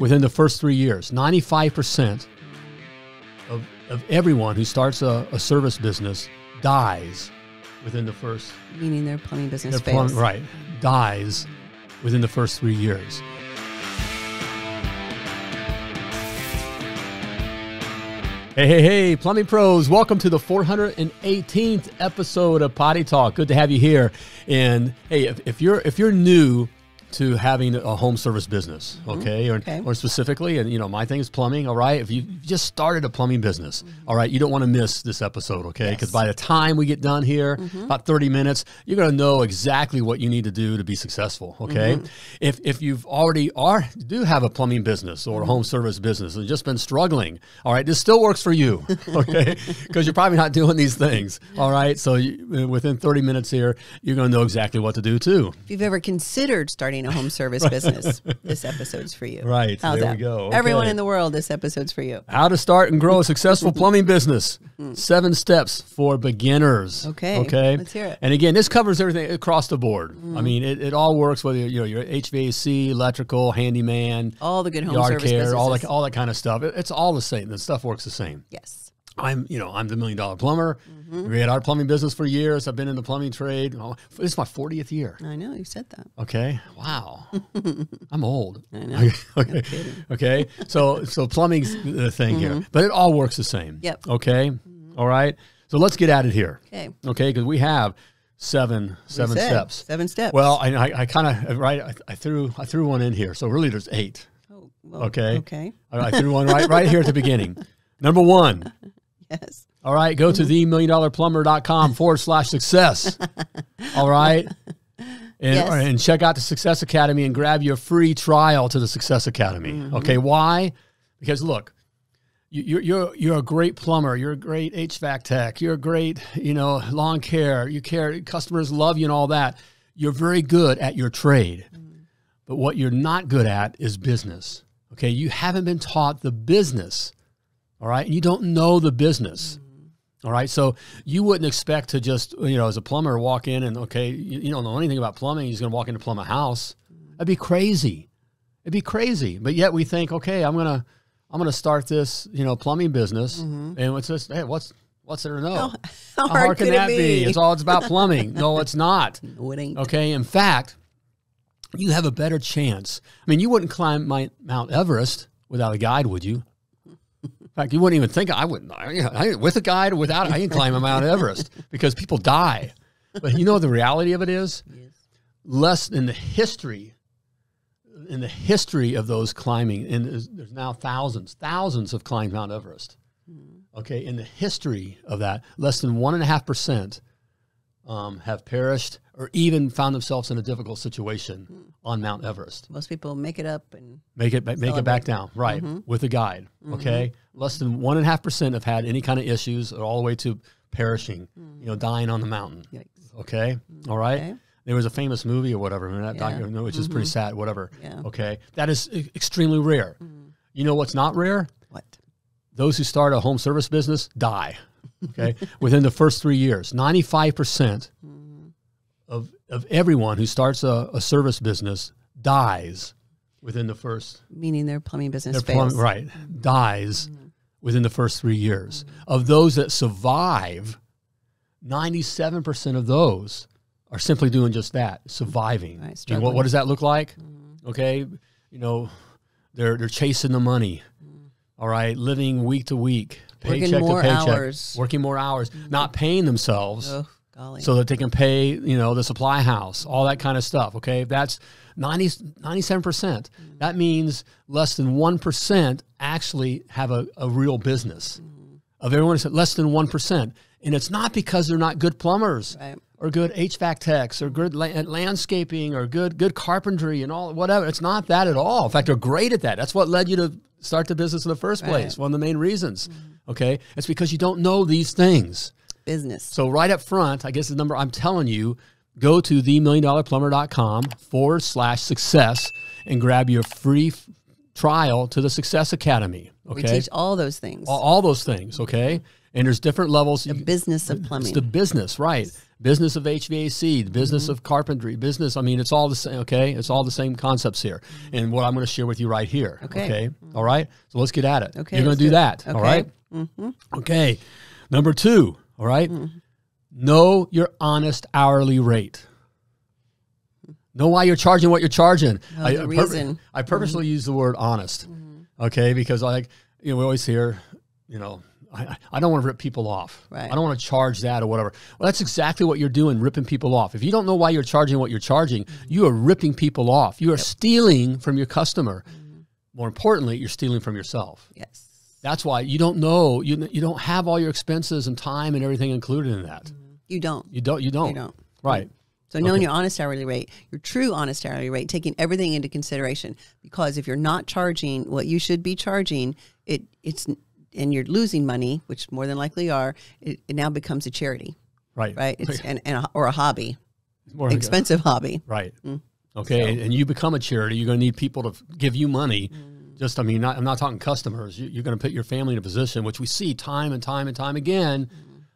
within the first three years. 95% of, of everyone who starts a, a service business dies within the first Meaning their plumbing business their plum- fails. right dies within the first three years. Hey, hey, hey, plumbing pros, welcome to the 418th episode of Potty Talk. Good to have you here. And hey, if, if you're if you're new to having a home service business, mm-hmm. okay, or, Okay. or specifically, and you know, my thing is plumbing, all right. If you just started a plumbing business, mm-hmm. all right, you don't want to miss this episode, okay? Because Yes. by the time we get done here, mm-hmm. about 30 minutes, you're going to know exactly what you need to do to be successful, okay? If if you've already are do have a plumbing business or a home service business and just been struggling, all right, this still works for you, okay? Because you're probably not doing these things, all right? So you, within 30 minutes here, you're going to know exactly what to do too. If you've ever considered starting a home service business, this episode's for you. Right, How's there that? we go. Everyone in the world, this episode's for you. How to start and grow a successful plumbing business. Mm. Seven steps for beginners. Okay, Okay. let's hear it. And again, this covers everything across the board. I mm. mean, it, it all works whether you're, you know, you're HVAC, electrical, handyman, All the good home yard service care, businesses. all that, all that kind of stuff. It- it's all the same. The stuff works the same. yes. I'm, you know, I'm the million dollar plumber. Mm-hmm. We had our plumbing business for years. I've been in the plumbing trade. Oh, this is my 40th year. I know you said that. Okay. Wow. I'm old. I know. okay. Okay. So so plumbing's the thing here, but it all works the same. Mm-hmm. Yep. Mm-hmm. Okay. All right. So let's get at it here. Okay. Okay, because we have seven seven said steps. Seven steps. Well, I I, I kind of right. I, I threw I threw one in here. So really, there's eight. oh, well, Okay. Okay. I, I threw one right right here at the beginning. Number one. Yes. All right, go to themilliondollarplumber.com forward slash success. All right. And, Yes. and check out the Success Academy and grab your free trial to the Success Academy. Mm-hmm. Okay. Why? Because look, you- you're, you're, you're a great plumber. You're a great HVAC tech. You're a great, you know, lawn care. You care, customers love you and all that. You're very good at your trade. Mm-hmm. But what you're not good at is business. Okay. You haven't been taught the business. All right. And you don't know the business. Mm-hmm. All right. So you wouldn't expect to just, you know, as a plumber, walk in and, okay, you, you don't know anything about plumbing. He's going to walk in to plumb a house. Mm-hmm. That'd be crazy. It'd be crazy. But yet we think, okay, I'm going to, I'm going to start this, you know, plumbing business. Mm-hmm. And what's this? Hey, what's, what's there to know? How How hard can could that it be? be? It's all it's about plumbing. no, it's not. No, it ain't. Okay. In fact, you have a better chance. I mean, you wouldn't climb my, Mount Everest without a guide, would you? Fact, you wouldn't even think I wouldn't. I, I, with a guide or without it, I ain't climbing Mount Everest because people die. But you know the reality of it is, less in the history, in the history of those climbing, and there's, there's now thousands, thousands have climbed Mount Everest. Hmm. Okay, in the history of that, less than one and a half percent um, have perished or even found themselves in a difficult situation hmm. on Mount Everest. Most people make it up and Make it make it back down, right? Mm-hmm. With a guide. Mm-hmm. Okay, less than one and a half percent have had any kind of issues, or all the way to perishing. Hmm. You know, dying on the mountain. yikes. Okay, hmm. all right. Okay. There was a famous movie or whatever, that Yeah. docu- which is pretty mm-hmm. sad. Whatever. Yeah. Okay, that is extremely rare. You know what's not rare? What? Those who start a home service business die. Okay, within the first three years, ninety-five percent of of everyone who starts a, a service business dies within the first Meaning their plumbing business their plum- right mm-hmm. dies mm-hmm. within the first three years. Mm-hmm. Of those that survive, ninety-seven percent of those are simply doing just that, surviving. Right, And what, what does that look like? Okay, you know, they're they're chasing the money. All right, living week to week, Working more to paycheck, hours. working more hours, not paying themselves Oh, golly. so that they can pay, you know, the supply house, all that kind of stuff. Okay. That's 90, 97%. Mm. That means less than 1% actually have a, a real business. Mm. Of everyone, it's less than 1%. And it's not because they're not good plumbers Right. or good HVAC techs or good la- landscaping or good good carpentry and all whatever. It's not that at all. In fact, they're great at that. That's what led you to start the business in the first place. Right. Mm-hmm. One of the main reasons. Okay. It's because you don't know these things. Business. So right up front, I guess the number I'm telling you, go to themilliondollarplumber.com forward slash success and grab your free f- trial to the Success Academy. We teach all those things. all, all those things. Okay, and there's different levels. the business of It's plumbing. the business, right? Business of HVAC, the business Mm-hmm. of carpentry, business. I mean, it's all the same. Okay, it's all the same concepts here, and what I'm going to share with you right here. Okay. Okay. All right. So let's get at it. Okay, You're going to do that. All Okay. right. Mhm. Okay. Number two. All right? Mm-hmm. Know your honest hourly rate. Know why you're charging what you're charging. Know I, the I reason. Mm-hmm. I purposely use the word honest. Okay, because like you know, we always hear, you know, I, I- don't want to rip people off. Right. I don't want to charge that or whatever. Well, that's exactly what you're doing, ripping people off. If you don't know why you're charging what you're charging, Mm-hmm. you are ripping people off. You are stealing from your customer. More importantly, you're stealing from yourself. yes. That's why you don't know you you don't have all your expenses and time and everything included in that. You don't. You don't. You don't. You don't. Right. So knowing Okay. your honest hourly rate, your true honest hourly rate, taking everything into consideration. Because if you're not charging what you should be charging, it it's and you're losing money, which more than likely are, it, it now becomes a charity, Right. right? It's and, and a, or a hobby, More expensive hobby. Right. Mm. Okay. And, and you become a charity. You're going to need people to give you money. Just, I mean, not, I'm not talking customers. You, you're going to put your family in a position, which we see time and time and time again.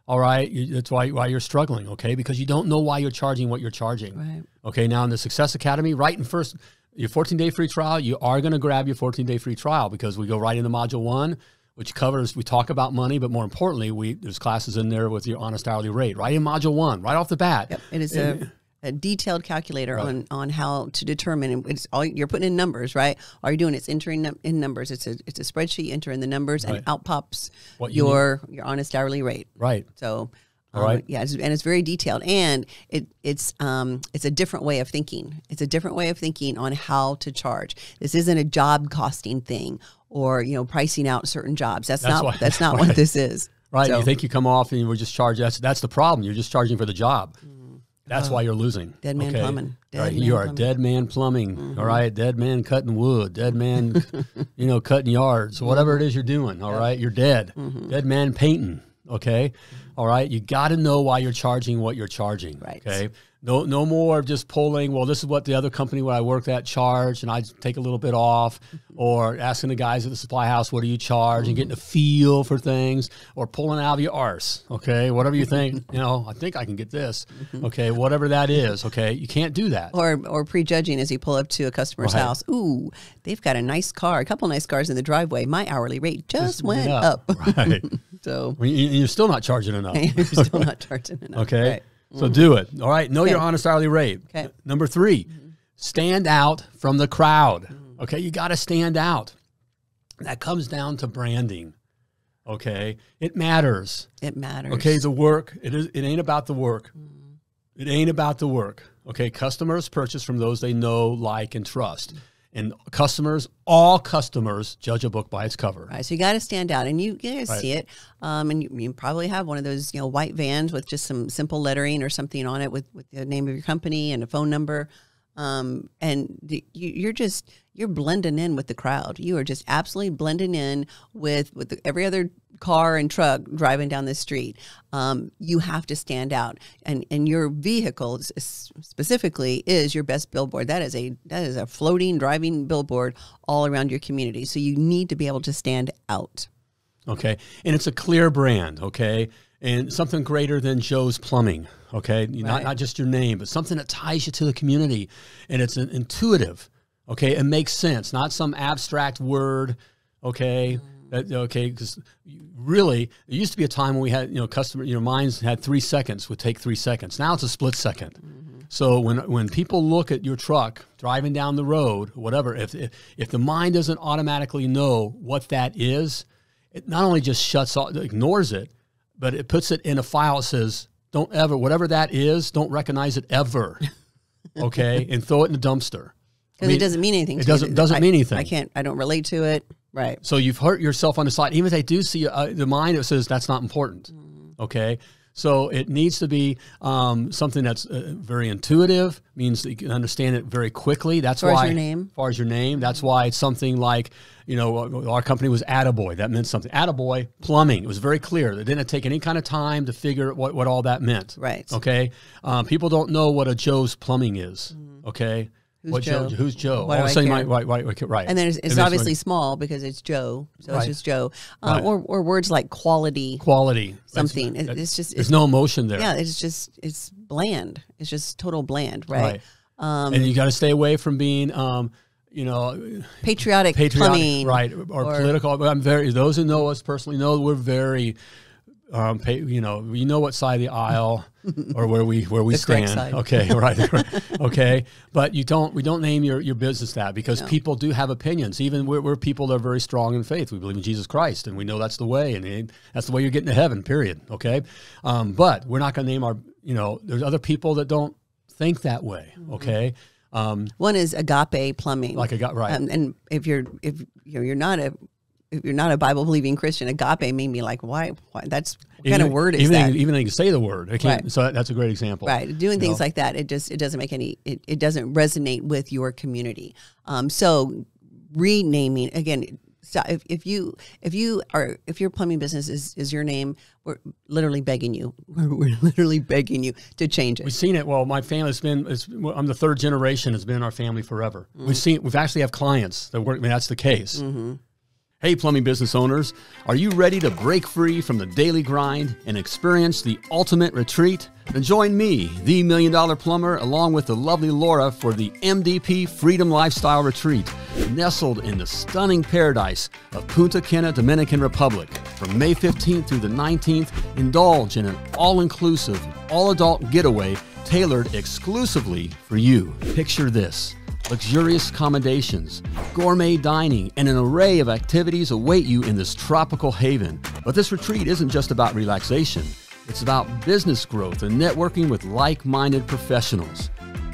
All right. You, that's why, why you're struggling. Okay. Because you don't know why you're charging what you're charging. Right. Okay. Now in the Success Academy, right in first, your 14 day free trial, you are going to grab your 14 day free trial because we go right into module one, which covers, we talk about money, but more importantly, we, there's classes in there with your honest hourly rate, right in module one, right off the bat. Yep. It is a, a detailed calculator on on how to determine. And it's all you're putting in numbers, right? All you're doing is entering num- in numbers. It's a it's a spreadsheet. Enter in the numbers, Right. and out pops What you your your honest hourly rate. Right. So, All um, right. yeah, and it's very detailed, and it it's um it's a different way of thinking. It's a different way of thinking on how to charge. This isn't a job costing thing or you know pricing out certain jobs. That's, That's not why- that's not right. what this is. Right. So, You think you come off and you would just charge. That's that's the problem. You're just charging for the job. That's why you're losing. Dead man plumbing. Dead right. man you are plumbing. Mm-hmm. dead man plumbing. all right. Dead man cutting wood. Dead man, you know, cutting yards. Whatever it is you're doing. All right. You're dead. Mm-hmm. Dead man painting. Okay. All right. You got to know why you're charging what you're charging. Right. Okay. No, no more of just pulling. Well, this is what the other company where I worked at charged, and I take a little bit off, mm-hmm. or asking the guys at the supply house, "What do you charge?" and getting a feel for things, or pulling out of your arse. Okay, whatever you think. you know, I think I can get this. Mm-hmm. Okay, whatever that is. Okay, you can't do that. or or prejudging as you pull up to a customer's Right. house. Ooh, they've got a nice car, a couple nice cars in the driveway. My hourly rate just, went Yeah, up. Right. So Well, You're still not charging enough. you're still not charging enough. Okay. Right. So mm. do it. All right. Know your honest hourly rate. Okay. Number 3 mm-hmm. stand out from the crowd. Mm. Okay. You got to stand out. That comes down to branding. Okay. It matters. It matters. Okay. The work, it, is, it ain't about the work. Mm. It ain't about the work. Okay. Customers purchase from those they know, like, and trust. And customers, all customers, judge a book by its cover. Right, so you got to stand out, and you, you Right. see it. Um, and you, you probably have one of those, you know, white vans with just some simple lettering or something on it with, with the name of your company and a phone number. Um, and the, you, you're just you're blending in with the crowd. You are just absolutely blending in with with the, every other car and truck driving down the street. Um, you have to stand out, and and your vehicle specifically is your best billboard. That is a that is a floating driving billboard all around your community. So you need to be able to stand out. okay and it's a clear brand okay and something greater than joe's plumbing okay not, Right. not just your name but something that ties you to the community and it's an intuitive okay it makes sense not some abstract word okay that, okay because really it used to be a time when we had you know customer you know mines had three seconds would take three seconds now it's a split 2nd mm-hmm. so when when people look at your truck driving down the road whatever if, if if the mind doesn't automatically know what that is it not only just shuts off, ignores it, but it puts it in a file that says, don't ever, whatever that is, don't recognize it ever. Okay. and throw it in the dumpster. I Because mean, it doesn't mean anything. it doesn't- doesn't I- mean anything. I can't. I don't relate to it. Right. So you've hurt yourself on the side. Even if they do see uh, the mind, it says that's not important. Okay. So it needs to be um, something that's uh, very intuitive, means that you can understand it very quickly. That's far as why, your name. as far as your name, that's why it's something like, you know, uh, our company was Attaboy. That meant something. Attaboy Plumbing. It was very clear. It didn't take any kind of time to figure what, what all that meant. Right. Okay. Um, people don't know what a Joe's Plumbing is. Okay. Who's what Joe? Who's Joe? Why All do of a I sudden, you might- right, right, right. And then it's, it's one- obviously small because it's Joe, so Right. it's just Joe. Um, Right. Or or words like quality, quality. Something. It- that- it's just There's it's, no emotion there. yeah, it's just it's bland. It's just total bland, right? Right. Um, and you got to stay away from being, um, you know, patriotic, patriotic, plumbing, right, or, or- political. But I'm very. Those who know us personally know we're very. Um, pa- you know, you know what side of the aisle or where we where we The stand. side. Okay, right. okay, but you don't. We don't name your, your business that because people do have opinions. Even we're, we're people that are very strong in faith. We believe in Jesus Christ, and we know that's the way, and it- that's the way you're getting to heaven. Period. Okay, um, but we're not going to name our. You know, there's other people that don't think that way. Mm-hmm. Okay. Um, One is agape plumbing. like I got right. Um, and if you're if you know, you're not a if you're not a Bible believing Christian, agape made me like, why? Why? That's what kind of word is even that? Even they can say the word. They can't, Right. So that's a great example. Right, doing You things know? like that, it just it doesn't make any it, it doesn't resonate with your community. Um, so renaming again. So if, if you if you are if your plumbing business is, is your name, we're literally begging you. We're, literally begging you to change it. We've seen it. Well, my family's been. It's, well, I'm the third generation. It's been in our family forever. Mm. We've seen. We've actually have clients that work. I mean, that's the case. Mm-hmm. Hey, plumbing business owners, are you ready to break free from the daily grind and experience the ultimate retreat? Then join me, the Million Dollar Plumber, along with the lovely Laura for the MDP Freedom Lifestyle Retreat, nestled in the stunning paradise of Punta Cana, Dominican Republic. From May 15th through the 19th, indulge in an all inclusive, all adult getaway tailored exclusively for you. Picture this luxurious accommodations, gourmet dining, and an array of activities await you in this tropical haven. But this retreat isn't just about relaxation, it's about business growth and networking with like minded professionals.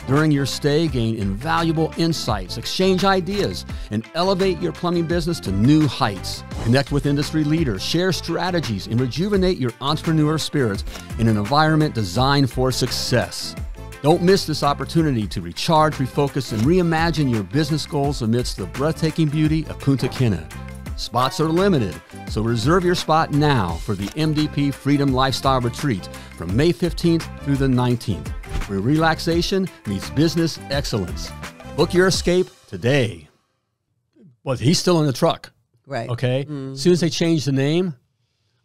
During your stay, gain invaluable insights, exchange ideas, and elevate your plumbing business to new heights. Connect with industry leaders, share strategies, and rejuvenate your entrepreneur spirit in an environment designed for success. Don't miss this opportunity to recharge, refocus, and reimagine your business goals amidst the breathtaking beauty of Punta Cana. Spots are limited, so reserve your spot now for the MDP Freedom Lifestyle Retreat from May 15th through the 19th, where relaxation meets business excellence. Book your escape today. Well, he's still in the truck, Right. okay? Mm. As soon as they change the name,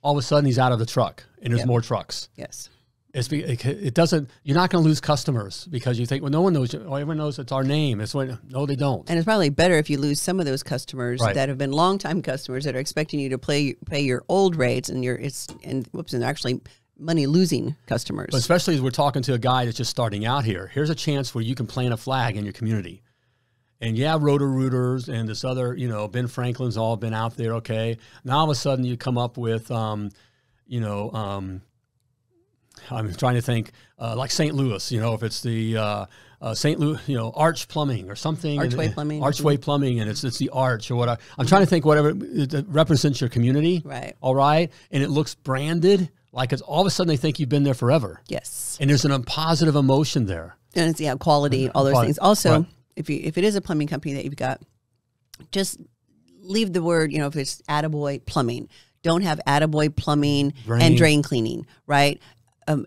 all of a sudden he's out of the truck and there's Yep. more trucks. Yes. It's be, it, it doesn't. You're not going to lose customers because you think, well, no one knows. Oh, everyone knows it's our name. It's when no, they don't. And it's probably better if you lose some of those customers Right. that have been longtime customers that are expecting you to play pay your old rates and your it's and whoops and actually money losing customers. But especially as we're talking to a guy that's just starting out here, here's a chance where you can plant a flag in your community. And yeah, Roto-Rooters and this other, you know, Ben Franklin's all been out there. Okay, now all of a sudden you come up with, um, you know, um, I'm trying to think, uh, like St. Louis. You know, if it's the uh, uh, St. Louis, you know, Arch Plumbing or something. Archway and- Plumbing. Archway Plumbing, and it's it's the Arch or what. I'm trying to think whatever that represents your community. Right. All right, and it looks branded like it's all of a sudden they think you've been there forever yes. and there's an, a positive emotion there. And it's yeah, quality, all those Quality, things. Also, right. if you if it is a plumbing company that you've got, just leave the word, you know, if it's attaboy plumbing. Don't have attaboy plumbing Drain. and drain cleaning, right? Um,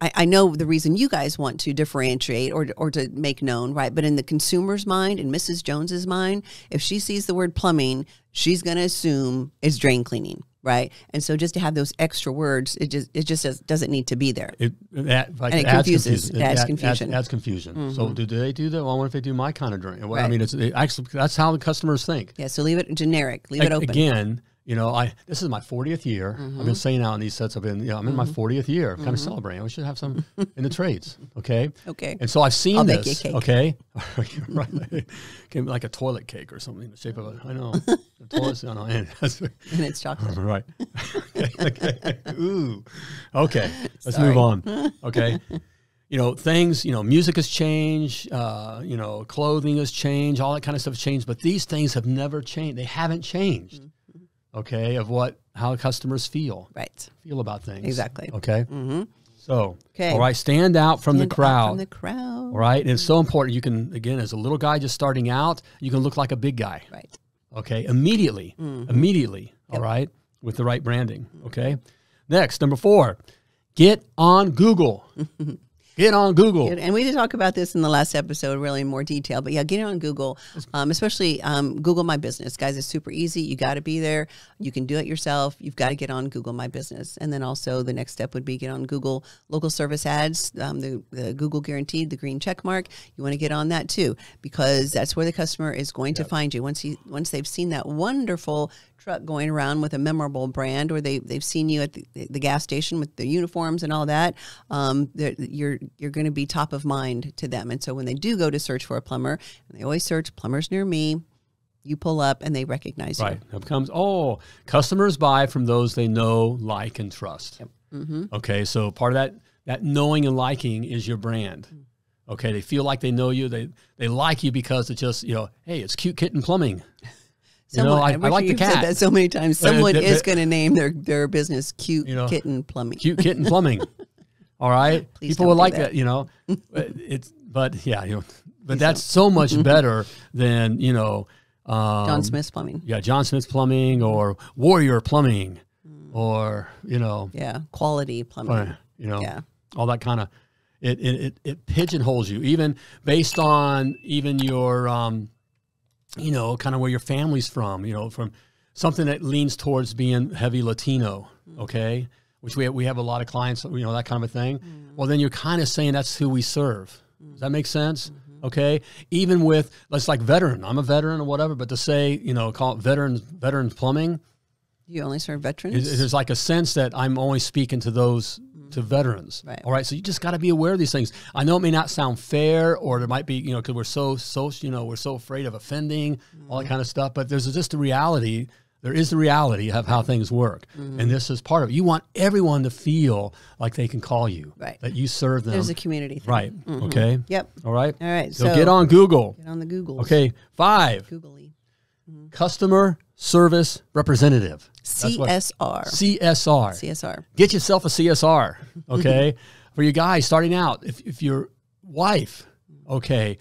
I, I know the reason you guys want to differentiate or or to make known, right? But in the consumer's mind, in Mrs. Jones's mind, if she sees the word plumbing, she's going to assume it's drain cleaning, right? And so just to have those extra words, it just it just does, doesn't need to be there. It, it, like, And it adds confuses. confusion. It adds add- confusion. Adds, confusion. So do, do they do that? Well, I wonder if they do my kind of drain. Well, I mean, it's it actually that's how the customers think. Yeah, so leave it generic, leave A- it open. Mm-hmm. Again, you know, I this is my 40th year. I've been mm-hmm. saying out in these sets. I've been, you know, I'm in my mm-hmm. 40th year. I'm kind of mm-hmm. celebrating. We should have some in the trades. Okay. Okay. And so I've seen I'll this. bake you a cake. Okay. right. Like a toilet cake or something in the shape of a. I know. a toilet. I know. And and it's chocolate. Right. okay, okay. Ooh. Okay. Let's Sorry. move on. Okay. You know, things, you know, music has changed, uh, you know, clothing has changed, all that kind of stuff has changed, but these things have never changed. They haven't changed. Mm. Mm-hmm. Okay, of what how customers feel, Right. feel about things. Exactly. Okay. Mm-hmm. So, Okay. all right, stand out from Stand the out crowd. From the crowd. all right. And it's so important. You can, again, as a little guy just starting out, you can look like a big guy. Right. Okay, immediately, Mm-hmm. immediately. All right, with the right branding. Okay. Next, number four, get on Google. Get on Google. And we did talk about this in the last episode, really in more detail. But yeah, get on Google, um, especially um, Google My Business, guys. It's super easy. You got to be there. You can do it yourself. You've got to get on Google My Business, and then also the next step would be get on Google Local Service Ads, um, the, the Google Guaranteed, the green check mark. You want to get on that too because that's where the customer is going to find you once he once they've seen that wonderful truck going around with a memorable brand, or they they've seen you at the, the gas station with the uniforms and all that. Um, you're you're going to be top of mind to them, and so when they do go to search for a plumber, they always search plumbers near me. You pull up and they recognize right. you. It becomes oh, customers buy from those they know, like, and trust. Yep. Mm-hmm. Okay, so part of that that knowing and liking is your brand. Okay, they feel like they know you. They they like you because it's just you know, hey, it's cute kitten plumbing. You know, I, I, like the cat. Said that so many times. But, uh, Someone is going to name their their business "Cute You know, Kitten Plumbing." Cute kitten plumbing. All right, Please people would like that. that. You know, but it's but yeah, you know, but that's so much better than you know. Um, John Smith's Plumbing. Yeah, John Smith's Plumbing or Warrior Plumbing, or you know, Yeah, quality plumbing. uh, you know, Yeah. all that kind of. It, it, it, it pigeonholes you even based on even your um, you know kind of where your family's from you know from something that leans towards being heavy Latino mm. okay? Which we have, we have a lot of clients you know that kind of a thing. Mm. Well then you're kind of saying that's who we serve. Does that make sense? Mm-hmm. Okay? Even with let's like veteran I'm a veteran or whatever but to say you know call it veterans veterans plumbing You only serve veterans. There's like a sense that I'm only speaking to those to veterans. Right. All right. So you just got to be aware of these things. I know it may not sound fair, or there might be, you know, because we're so so you know we're so afraid of offending, all that mm-hmm. kind of stuff. But there's just a reality. There is the reality of how things work, mm-hmm. and this is part of it. You want everyone to feel like they can call you, Right. That you serve them, There's a community thing. right? Mm-hmm. Okay. Yep. All right. All right. So, So, get on Google. Get on the Google. Okay. Five. Googly. Customer service representative. CSR. CSR. CSR. get yourself a CSR, okay? For you guys starting out, if, if your wife, okay,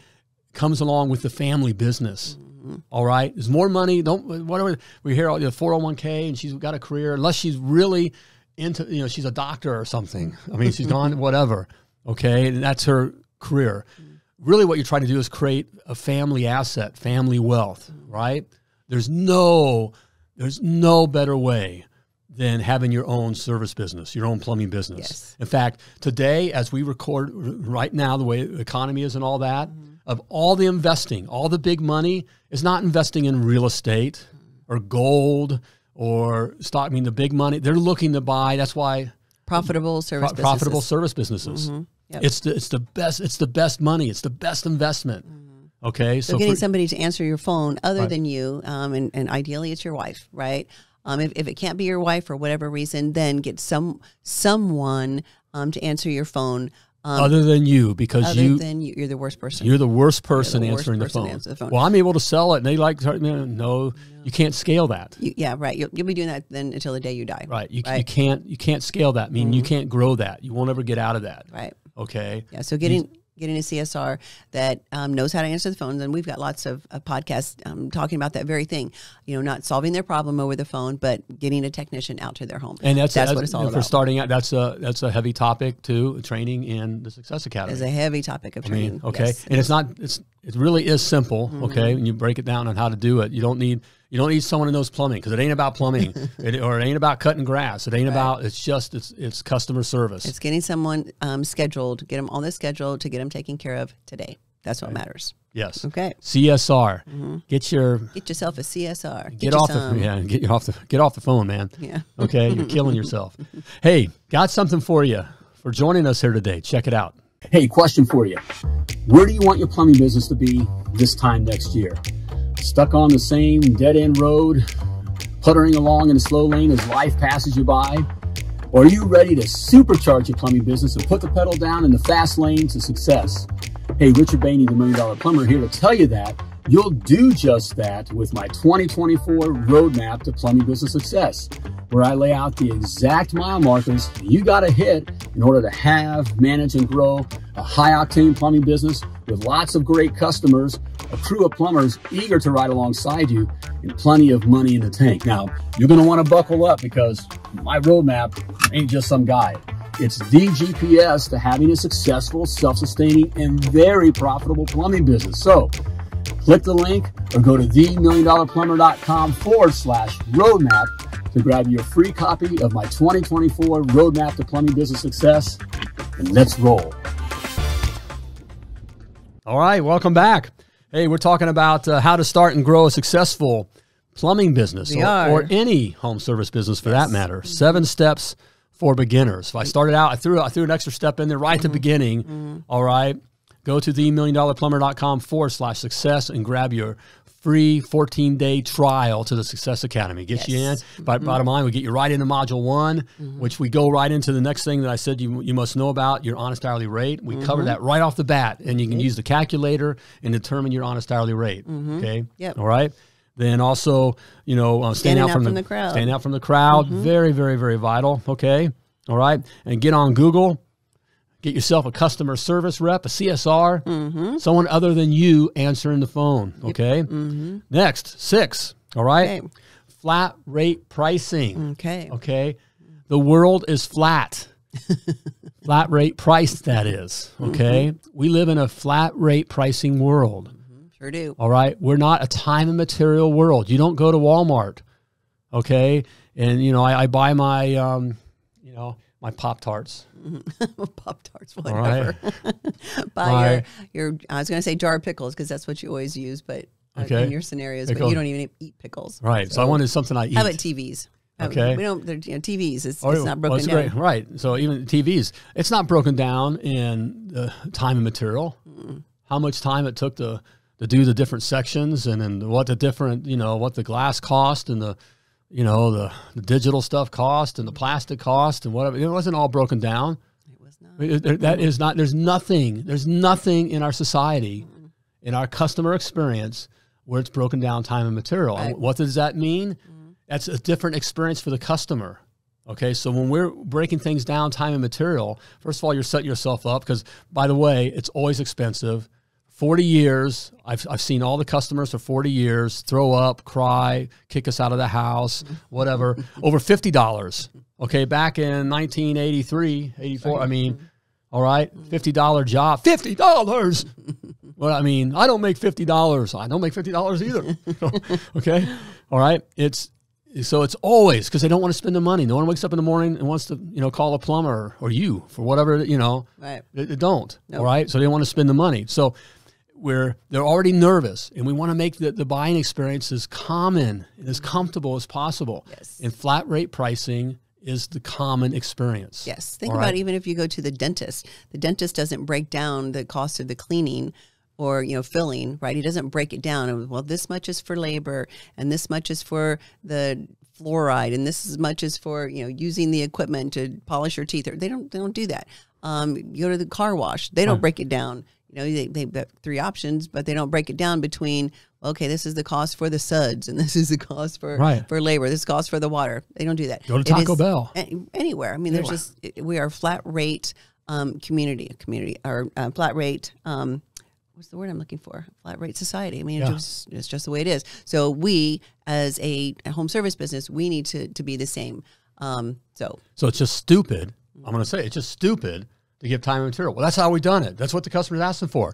comes along with the family business, mm-hmm. all right, there's more money. Don't whatever we hear all the 401k and she's got a career, unless she's really into, you know, she's a doctor or something. I mean, she's gone whatever, okay, and that's her career. Mm. Really, what you're trying to do is create a family asset, family wealth, right? There's no, there's no better way than having your own service business, your own plumbing business. Yes. In fact, today, as we record right now, the way the economy is and all that, mm-hmm. of all the investing, all the big money is not investing in real estate or gold or stock. I mean, the big money they're looking to buy. That's why Profitable service pro- profitable businesses. service businesses. Mm-hmm. Yep. It's the it's the best. It's the best money. It's the best investment. Mm-hmm. Okay, So, getting for- somebody to answer your phone other Right. than you, um, and, and ideally it's your wife, right? Um, if, if it can't be your wife for whatever reason, then get some someone um, to answer your phone um, other than you, because other you than you. You're the worst person. You're the worst person worst answering person to the, phone. answer the phone. Well, I'm able to sell it, and they like to no, you can't scale that. You- yeah, right. You'll, you'll be doing that then until the day you die. Right. You, you Right. Mm-hmm. can't you can't scale that. I mean, you can't grow that. You won't ever get out of that. Right. Okay. Yeah. So getting getting a CSR that um, knows how to answer the phones, and we've got lots of, of podcasts um, talking about that very thing. You know, not solving their problem over the phone, but getting a technician out to their home. And that's that's what it's all about. for starting out. That's a that's a heavy topic too. Training in the Success Academy. Is a heavy topic of I training. mean, okay, Yes. and it's not. It's it really is simple. Mm-hmm. Okay, and you break it down on how to do it. You don't need you don't need someone who knows plumbing because it ain't about plumbing, it, or it ain't about cutting grass. It ain't about. It's just it's it's customer service. It's getting someone um, scheduled, get them on the schedule to get them taken care of today. That's what matters. yes. Okay. CSR. Get your Get yourself a CSR. get, you off the yeah get you off the get off the phone, man. Yeah. Okay, you're killing yourself. Hey, got something for you for joining us here today. Check it out. Hey, question for you. Where do you want your plumbing business to be this time next year? Stuck on the same dead end road, puttering along in a slow lane as life passes you by? Or are you ready to supercharge your plumbing business and put the pedal down in the fast lane to success? Hey, Richard Bainey, the Million Dollar Plumber, here to tell you that you'll do just that with my 2024 roadmap to plumbing business success, where I lay out the exact mile markers you got to hit in order to have, manage, and grow a high octane plumbing business with lots of great customers, a crew of plumbers eager to ride alongside you, and plenty of money in the tank. Now, you're going to want to buckle up because my roadmap ain't just some guide. It's the GPS to having a successful, self sustaining, and very profitable plumbing business. So, click the link or go to themilliondollarplumber.com forward slash roadmap to grab your free copy of my 2024 Roadmap to Plumbing Business Success. And let's roll. All right, welcome back. Hey, we're talking about uh, how to start and grow a successful plumbing business or, or any home service business for that matter. Seven steps for beginners. If I started out, I threw I threw an extra step in there right at the beginning. All right. Go to themilliondollarplumber.com forward slash success and grab your free 14 day trial to the Success Academy. Get you in. Yes. But bottom line, we get you right into module one, which we go right into the next thing that I said you, you must know about your honest hourly rate. We cover that right off the bat, and you can use the calculator and determine your honest hourly rate. Okay. Yep. All right. Then also, you know, uh, staying Standing out from, the, crowd. Staying out from the crowd. Very, very, very vital. Okay. All right. And get on Google. Get yourself a customer service rep, a CSR, mm-hmm. someone other than you answering the phone. Okay. Mm-hmm. Next, six. All right. Okay. Flat rate pricing. Okay. Okay. The world is flat. flat rate price, that is. Okay. Mm-hmm. We live in a flat rate pricing world. Sure do. All right. We're not a time and material world. You don't go to Walmart. Okay. And, you know, I, I buy my, um, you know, my Pop Tarts. Pop tarts, All right. whatever. Buy My- your, your, I was going to say jar of pickles because that's what you always use, but uh, Okay. in your scenarios, Pickle. but you don't even eat pickles. Right. So, I wanted something I eat. How about TVs? Uh, Okay. We don't, they're, you know, TVs, it's, Oh, it's not well, broken it's down. great. Right. So even TVs, it's not broken down in the time and material. How much time it took to to do the different sections, and then what the different, you know, what the glass cost, and the, you know, the, the digital stuff cost, and the plastic cost, and whatever. It wasn't all broken down. It was not. I mean, there- that is not. There's nothing. There's nothing in our society, in our customer experience, where it's broken down time and material. And Right. what does that mean? Mm-hmm. That's a different experience for the customer. Okay, so when we're breaking things down, time and material, first of all, you're setting yourself up because, by the way, it's always expensive. 40 years, I've, I've seen all the customers for 40 years throw up, cry, kick us out of the house, whatever, over $50. Okay, back in 1983, 84, I mean, all right, $50 job, $50. Well, I mean, I don't make fifty dollars. I don't make fifty dollars either. okay, all right. It's so it's always because they don't want to spend the money. No one wakes up in the morning and wants to, you know, call a plumber or you for whatever you know. Right. They, they don't. All right, so they want to spend the money. So we're they're already nervous, and we want to make the, the buying experience as common and as comfortable as possible. Yes. And flat rate pricing is the common experience. Yes. Think All about right? even if you go to the dentist, the dentist doesn't break down the cost of the cleaning or you know filling, right? He doesn't break it down. Well, this much is for labor, and this much is for the fluoride, and this is much as for you know using the equipment to polish your teeth. They don't they don't do that. Um, you go to the car wash, they don't break it down. You know, they they've got three options, but they don't break it down between. Okay, this is the cost for the suds, and this is the cost for Right. for labor. This cost for the water. They don't do that. Go to Taco is- Bell. anywhere. I mean, there's just we are flat rate um, community, community or uh, flat rate. Um, what's the word I'm looking for? Flat rate society. I mean, Yeah. it's, just, it's just the way it is. So we, as a, a home service business, we need to to be the same. Um, so So it's just stupid. I'm going to say it's just stupid to give time and material. Well, that's how we've done it. That's what the customer's asking for.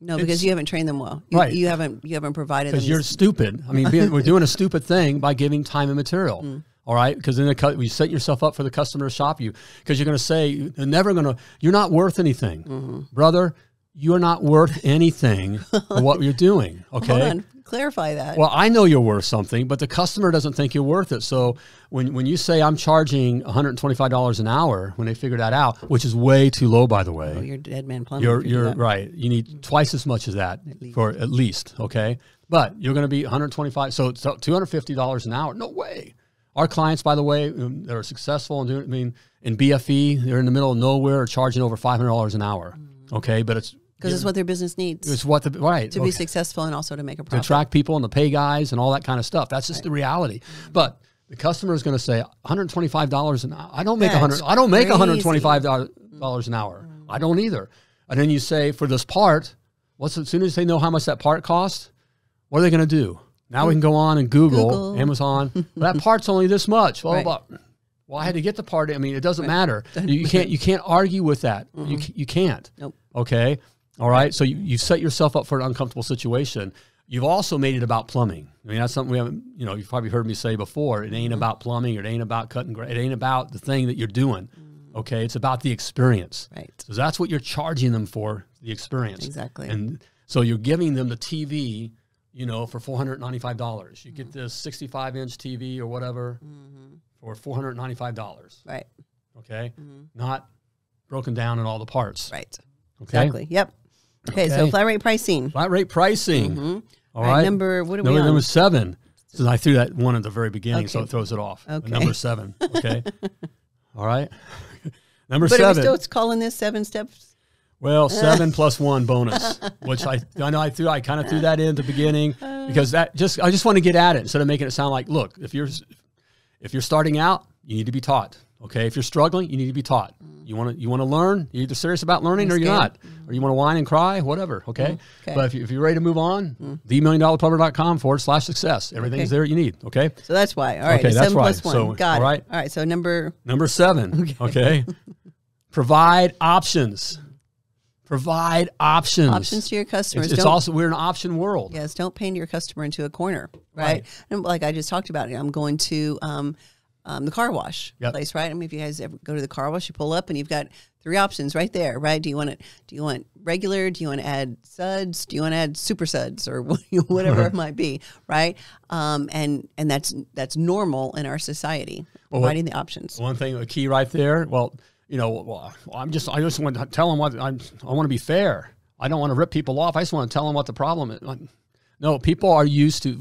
no, It's- because you haven't trained them well. You, Right. You haven't you haven't provided. Because you're stupid. I mean, being, we're doing a stupid thing by giving time and material. Mm. All right, because then the, you set yourself up for the customer to shop you. Because you're going to say you're never going to. You're not worth anything, Mm-hmm. brother. You're not worth anything for what you're doing. Okay. Clarify that. Well, I know you're worth something, but the customer doesn't think you're worth it. So when, when you say I'm charging $125 an hour, when they figure that out, which is way too low, by the way, oh, you're dead man plumbing. you're you you're right. You need twice as much as that for at least. Okay, but you're going to be 125. So it's 250 dollars an hour. No way. Our clients, by the way, um, that are successful and doing. I mean, in BFE, they're in the middle of nowhere, are charging over 500 dollars an hour. Okay, but it's because it's what their business needs it's what the right to okay be successful and also to make a to profit. attract people and to pay guys and all that kind of stuff. That's just the reality. But the customer is going to say $125 an hour. I don't make That's 100 I don't make $125 an hour. I don't either. And then you say for this part, what's as soon as they know how much that part costs, what are they going to do? Now we can go on and Google, Google. Amazon. well, that part's only this much. Blah, Right. blah, blah. Well, I had to get the part. I mean, it doesn't matter. You, you can't you can't argue with that. You mm-hmm. you can't. Nope. Okay. All right. So you, you set yourself up for an uncomfortable situation. You've also made it about plumbing. I mean, that's something we haven't, you know, you've probably heard me say before. It ain't mm-hmm. about plumbing. It ain't about cutting grass. It ain't about the thing that you're doing. Mm. Okay. It's about the experience. Right. So that's what you're charging them for the experience. Exactly. And so you're giving them the TV, you know, for $495. You get mm. this 65 inch TV or whatever mm-hmm. for $495. Right. Okay. Mm-hmm. Not broken down in all the parts. Right. Okay. Exactly. Yep. Okay, so flat rate pricing. Flat rate pricing. Mhm. All right, right. number what are Number, we on? number seven. So I threw that one at the very beginning, so it throws it off. But Okay. Number seven. Okay. All right. number but seven. still calling this seven steps? Well, seven plus one bonus, which I I know I threw I kind of threw that in at the beginning because that just I just want to get at it instead of making it sound like look if you're if you're starting out you need to be taught okay if you're struggling you need to be taught mm. you want to you want to learn you're either serious about learning or you're not or you want to whine and cry whatever okay, mm, Okay. but if, you, if you're ready to move on mm. the million dollar plumber.com forward slash success everything's Okay. there you need okay So that's why. All right, Okay, that's seven why. plus one. So, Got all it. right. All right. So number Number seven. Okay. Provide options. Provide options. options to your customers. It's, it's also we're in an option world. Yes, don't paint your customer into a corner, right? Right. And like I just talked about, it, I'm going to um, um, the car wash Yep. place, right? I mean, if you guys ever go to the car wash, you pull up and you've got three options right there, right? Do you want it? Do you want regular? Do you want to add suds? Do you want to add super suds or whatever it might be, right? Um, and and that's that's normal in our society, Well, what- providing the options. One thing, a key right there. Well, you know, well, I'm just I just want to tell them what I'm. I want to be fair. I don't want to rip people off. I just want to tell them what the problem is. Like, No, people are used to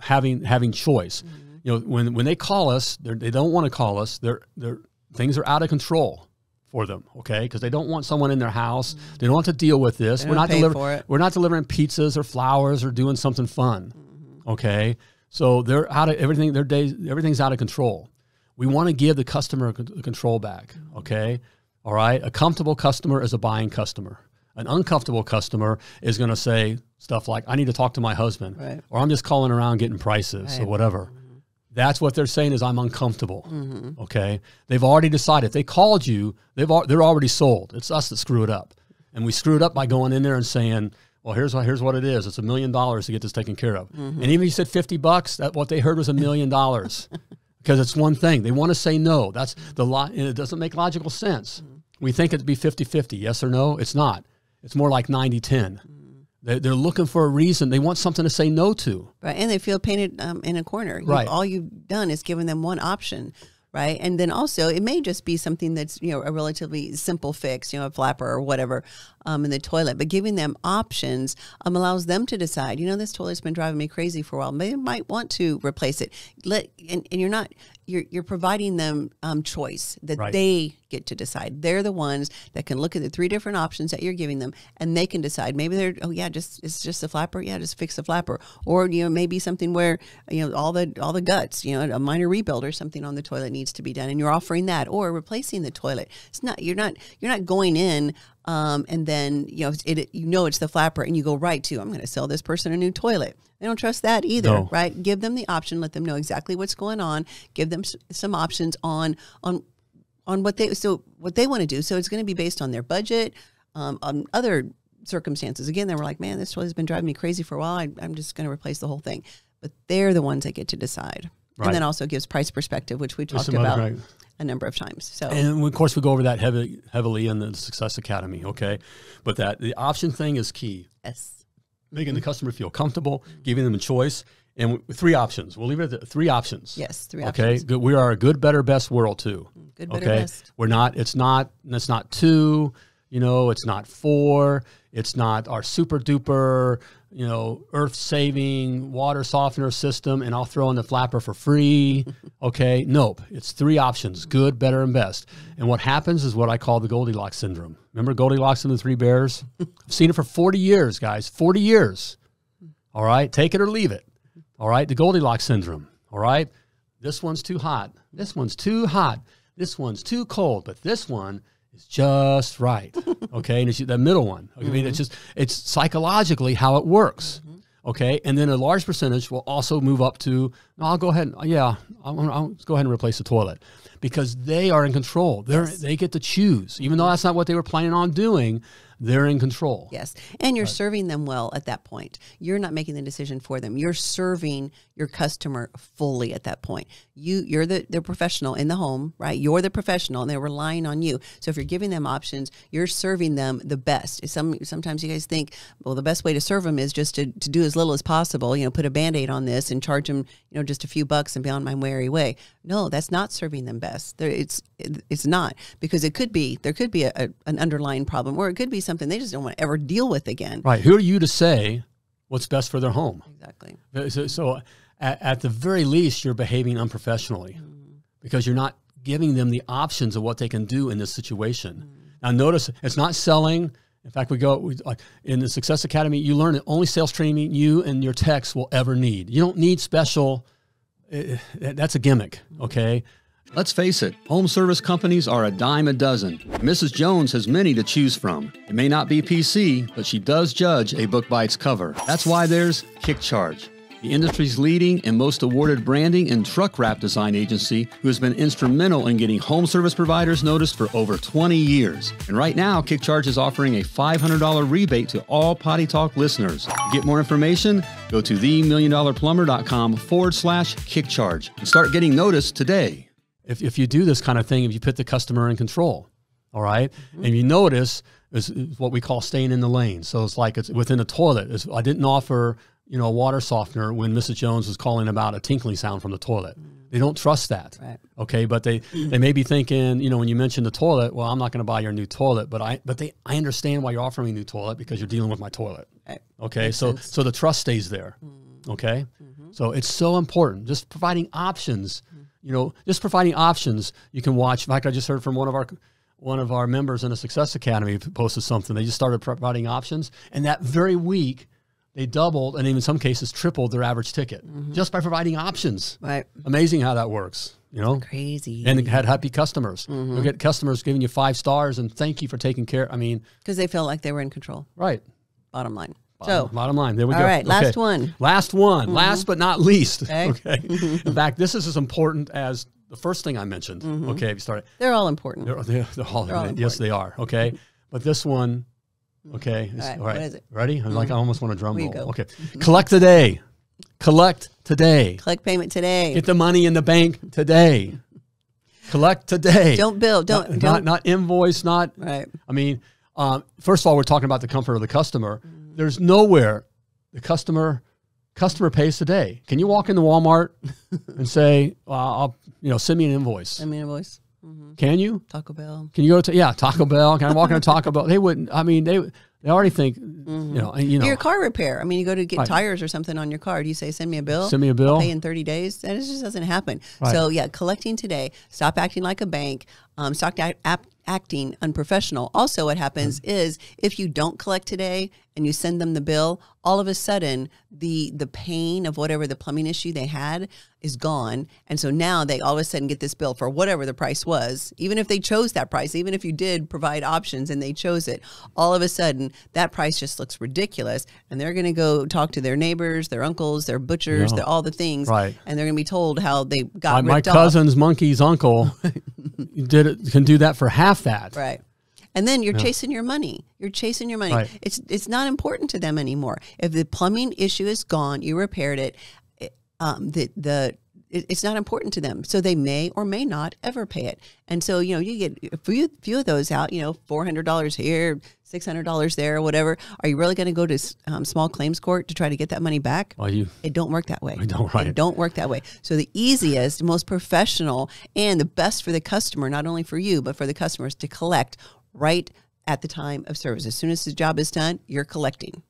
having having choice. You know, when when they call us, they're- don't want to call us. They're they're things are out of control for them. Okay, because they don't want someone in their house. They don't want to deal with this. We're not delivering. We're not delivering pizzas or flowers or doing something fun. Okay, so they're out of everything. Their days, everything's out of control. We want to give the customer control back. Okay, all right. A comfortable customer is a buying customer. An uncomfortable customer is going to say stuff like, "I need to talk to my husband," Right. or "I'm just calling around getting prices," or Right. whatever. That's what they're saying is I'm uncomfortable. Okay, they've already decided. If they called you, They've they're already sold. It's us that screw it up, and we screw it up by going in there and saying, "Well, here's what here's what it is. It's a million dollars to get this taken care of." And even if you said fifty bucks, that what they heard was a million dollars, because it's one thing. They want to say no. That's the lot. And it doesn't make logical sense. We think it'd be 50-50, yes or no. It's not. It's more like 90-10. They- They're looking for a reason. They want something to say no to. Right, and they feel painted um, in a corner. You- Right. all you've done is given them one option, right? And then also, it may just be something that's you know a relatively simple fix, you know, a flapper or whatever um, in the toilet. But giving them options um, allows them to decide. You know, this toilet's been driving me crazy for a while. They might want to replace it. Let and, and you're not you're you're providing them um, choice that Right. they get to decide. They're the ones that can look at the three different options that you're giving them, and they can decide. Maybe they're oh yeah, just it's just a flapper. Yeah, just fix the flapper. Or you know maybe something where you know all the all the guts. You know a minor rebuild or something on the toilet needs to be done, and you're offering that or replacing the toilet. It's not you're not you're not going in. Um, and then you know it, you know it's the flapper, and you go right to I'm going to sell this person a new toilet. They don't trust that either, No. right? Give them the option, let them know exactly what's going on, give them s- some options on on on what they so what they want to do. So it's going to be based on their budget, um, on other circumstances. Again, they were like, "Man, this toilet's been driving me crazy for a while. I, I'm just going to replace the whole thing." But they're the ones that get to decide, Right. and then also gives price perspective, which we talked about right. A number of times. So And of course, we go over that heavily, heavily in the Success Academy. Okay, but that the option thing is key. yes, Making the customer feel comfortable, giving them a choice, and w- three options. We'll leave it at the, three options. yes, three Okay. options. Good. We are a good, better, best world too. Good, better, okay. best. We're not. It's not. It's not two. You know. It's not four. It's not our super duper. You know, earth saving water softener system, and I'll throw in the flapper for free. Okay. Nope. It's three options: good, better, and best. And what happens is what I call the Goldilocks syndrome. Remember Goldilocks and the Three Bears? I've seen it for forty years, guys. Forty years. All right, take it or leave it. All right, the Goldilocks syndrome. All right, this one's too hot. This one's too hot. This one's too cold, but this one is just right. Okay, and it's the middle one. I mean, it's mm-hmm. just it's psychologically how it works. Mm-hmm. Okay, and then a large percentage will also move up to. No, I'll go ahead. And, yeah, I'll, I'll go ahead and replace the toilet because they are in control. They're they get to choose, even though that's not what they were planning on doing. They're in control. Yes. And you're serving them well at that point. You're not making the decision for them. You're serving your customer fully at that point. You you're the, the professional in the home, right? You're the professional and they're relying on you. So if you're giving them options, you're serving them the best. Some sometimes you guys think, well, the best way to serve them is just to, to do as little as possible, you know, put a band-aid on this and charge them, you know, just a few bucks and be on my merry way. No, that's not serving them best. There, it's it's not because it could be there could be a, a, an underlying problem or it could be something they just don't want to ever deal with again. Right. Who are you to say what's best for their home? Exactly. So, so at, at, the very least, you're behaving unprofessionally mm. because you're not giving them the options of what they can do in this situation. Mm. Now, notice it's not selling. In fact, we go we, like in the Success Academy. You learn the only sales training you and your techs will ever need. You don't need special. Uh, that's a gimmick. Okay. Let's face it, home service companies are a dime a dozen. Mrs. Jones has many to choose from. It may not be PC, but she does judge a book by its cover. That's why there's KickCharge, the industry's leading and most awarded branding and truck wrap design agency who has been instrumental in getting home service providers noticed for over 20 years. And right now, KickCharge is offering a $500 rebate to all Potty Talk listeners. To get more information, go to themilliondollarplumber.com forward slash KickCharge and start getting noticed today if, if you do this kind of thing, if you put the customer in control, all right? mm-hmm. and you notice is, what we call staying in the lane. So it's like it's within the toilet. It's, I didn't offer you know a water softener when Mrs. Jones was calling about a tinkling sound from the toilet. Mm-hmm. They don't trust that. Right. Okay, but they they may be thinking, you know, when you mention the toilet, well, I'm not going to buy your new toilet, but I but they I understand why you're offering a new toilet because you're dealing with my toilet. Right. Okay, Makes so sense. so the trust stays there. Mm-hmm. Okay, mm-hmm. so it's so important just providing options you know, just providing options you can watch. Like I just heard from one of our one of our members in the Success Academy posted something. They just started providing options, and that very week they doubled and even in some cases tripled their average ticket mm-hmm. just by providing options. Right. Amazing how that works. You know, crazy. And had happy customers. Mm-hmm. You get customers giving you five stars and thank you for taking care. I mean, because they felt like they were in control. Right. Bottom line. So bottom line, there we all go. All right, last one. Last one. Mm-hmm. Last but not least. Okay. okay. In fact, this is as important as the first thing I mentioned. Mm-hmm. Okay, if you start. They're all important. They're, they're, they're all, they're all important. Yes, they are. Okay, but this one. Mm-hmm. Okay. All right. All right. What is it? Ready? I'm like I almost want to drum roll. Okay. Collect today. Collect today. Collect payment today. Get the money in the bank today. Collect today. Don't bill. Don't not, don't. Not, not invoice. Not. Right. I mean, um, first of all, we're talking about the comfort of the customer. Mm-hmm. There's nowhere the customer customer pays today. Can you walk into Walmart and say, "I'll you know send me an invoice"? Send me an invoice. Mm-hmm. Can you? Taco Bell. Can you go to yeah Taco Bell? Can I walk into Taco Bell? They wouldn't. I mean they. They already think, mm-hmm. you know, you know. Your car repair. I mean, you go to get right. tires or something on your car. Do you say, "Send me a bill"? Send me a bill. I'll pay in thirty days. That it just doesn't happen. Right. So yeah, collecting today. Stop acting like a bank. Um, stop act, acting unprofessional. Also, what happens mm-hmm. is if you don't collect today and you send them the bill, all of a sudden the the pain of whatever the plumbing issue they had is gone, and so now they all of a sudden get this bill for whatever the price was, even if they chose that price, even if you did provide options and they chose it. All of a sudden, that price just looks ridiculous, and they're going to go talk to their neighbors, their uncles, their butchers, their, all the things, right? And they're going to be told how they got my, my cousin's off. monkey's uncle did it, can do that for half that, right? And then you're yeah. chasing your money. You're chasing your money. Right. It's it's not important to them anymore. If the plumbing issue is gone, you repaired it. Um, the the it's not important to them, so they may or may not ever pay it. And so you know you get a few, few of those out. You know, four hundred dollars here, six hundred dollars there, or whatever. Are you really going to go to um, small claims court to try to get that money back? Well, you it don't work that way. I don't right. It don't work that way. So the easiest, most professional, and the best for the customer, not only for you but for the customers, to collect right at the time of service. As soon as the job is done, you're collecting.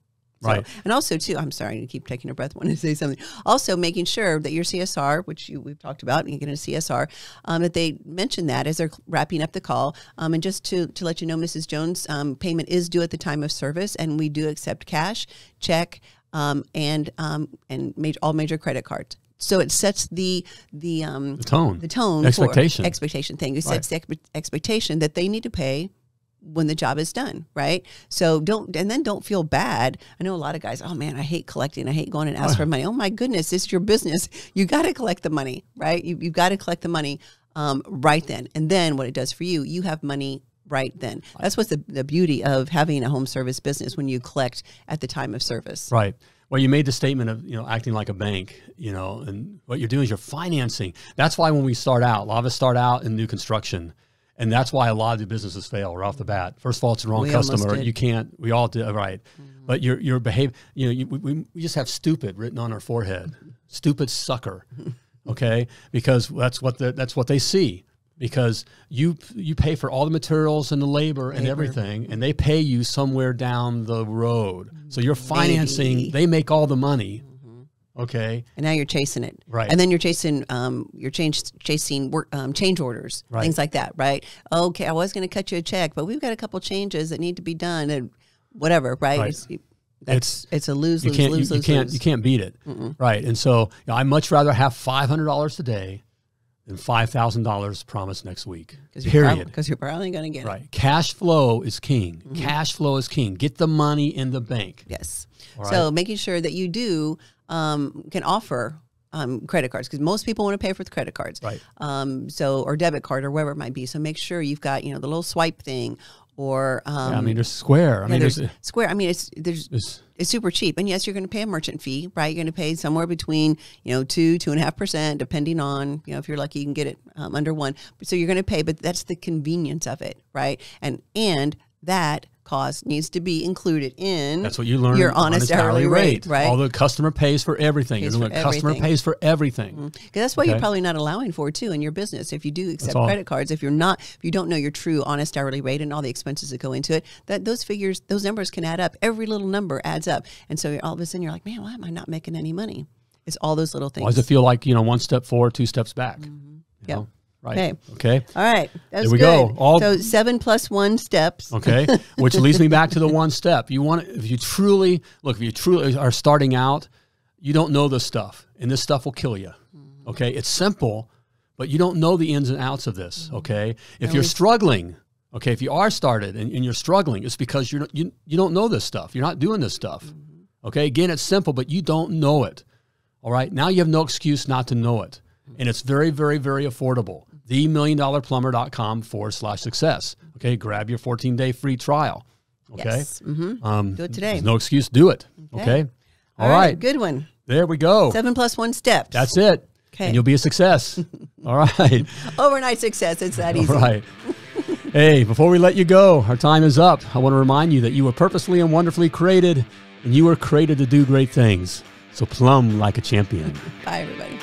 So, right. And also, too, I'm sorry to keep taking a breath. when I want to say something. Also, making sure that your CSR, which you, we've talked about, you get a CSR, um, that they mention that as they're wrapping up the call. Um, and just to, to let you know, Mrs. Jones, um, payment is due at the time of service, and we do accept cash, check, um, and um, and major, all major credit cards. So it sets the the, um, the tone, the tone, expectation, expectation thing. It sets right. the expectation that they need to pay when the job is done, right? So don't and then don't feel bad. I know a lot of guys, oh man, I hate collecting. I hate going and ask for money. Oh my goodness, it's your business. You got to collect the money, right? You you've got to collect the money um, right then. And then what it does for you, you have money right then. That's what's the, the beauty of having a home service business when you collect at the time of service. Right. Well, you made the statement of you know acting like a bank, you know, and what you're doing is you're financing. That's why when we start out, a lot of us start out in new construction, and that's why a lot of the businesses fail right off the bat. First of all, it's the wrong We customer. You can't. We all do right, mm-hmm. but your your behavior. You know, you, we, we just have stupid written on our forehead. Stupid sucker. Okay, because that's what the, that's what they see. Because you you pay for all the materials and the labor, and Labor. everything, and they pay you somewhere down the road. So you're financing. Maybe. They make all the money. Okay. and now you're chasing it Right. and then you're chasing um you're change, chasing work um, change orders Right. things like that right okay i was going to cut you a check but we've got a couple changes that need to be done and whatever right, Right. It's, that's, it's a lose You lose can't. lose you, you can't. lose. You can't beat it. Right. And so you know, I much rather have five hundred dollars today than five thousand dollars promised next week. because you're, Period. because you're probably going to get it Right. Cash flow is king. Mm-hmm. Cash flow is king. Get the money in the bank. yes All so right. making sure that you do um, can offer um, credit cards because most people want to pay for the credit cards Right. um, so or debit card or whatever it might be so make sure you've got you know the little swipe thing or um, Yeah, I mean, there's Square. I Yeah, mean, there's there's, Square. I mean, it's there's there's it's super cheap, and yes, you're going to pay a merchant fee, right? You're going to pay somewhere between you know two two and a half percent, depending on you know if you're lucky, you can get it um, under one. So you're going to pay, but that's the convenience of it, right? And and that cost needs to be included in that's what you learn. your honest, hourly rate, right? All the customer pays for everything. Pays for the customer pays for everything. Mm-hmm. Because that's what you're probably not allowing for too in your business. If you do accept credit cards, if you're not, if you don't know your true honest hourly rate and all the expenses that go into it, that those figures, those numbers can add up. Every little number adds up, and so all of a sudden you're like, man, why am I not making any money? It's all those little things. Why does it feel like you know one step forward, two steps back? Mm-hmm. You Yep. know? Right. Okay. Okay. all right, that's There we good. go. All- so seven plus one steps. Okay. Which leads me back to the one step. You want to, if you truly look, if you truly are starting out, you don't know this stuff, and this stuff will kill you. Mm-hmm. Okay. It's simple, but you don't know the ins and outs of this. Mm-hmm. Okay. If you're struggling, okay, if you are started and, and you're struggling, it's because you're you you don't know this stuff. You're not doing this stuff. Mm-hmm. Okay. Again, it's simple, but you don't know it. All right. Now you have no excuse not to know it. And it's very, very, very affordable. TheMillionDollarPlumber.com forward slash success. Okay. Grab your 14 day free trial. Okay. Yes. hmm Um, Do it today. There's no excuse. Do it. Okay. All right. Good one. There we go. Seven plus one steps. That's it. Okay. And you'll be a success. All right. overnight success. It's that easy. All right. hey, before we let you go, our time is up. I want to remind you that you were purposely and wonderfully created, and you were created to do great things. So plumb like a champion. Bye, everybody.